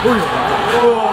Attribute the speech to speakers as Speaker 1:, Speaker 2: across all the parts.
Speaker 1: おい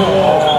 Speaker 1: Oh.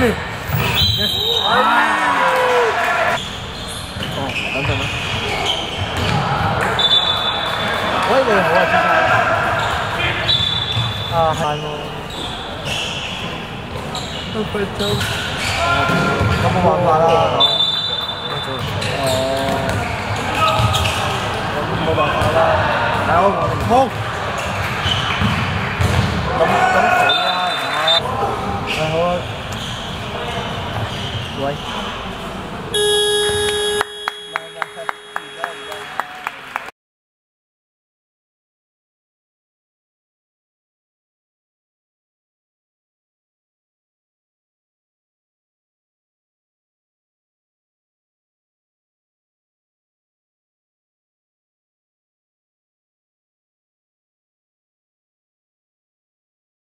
Speaker 1: đi Ôi, tấn Ôi, người hậu à, À, hai mươi Không phải đâu Không có bọn bà đâu Không có bọn bà đâu Đâu, không